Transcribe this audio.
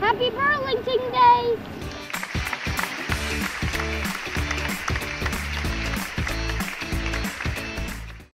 Happy Burlington Day!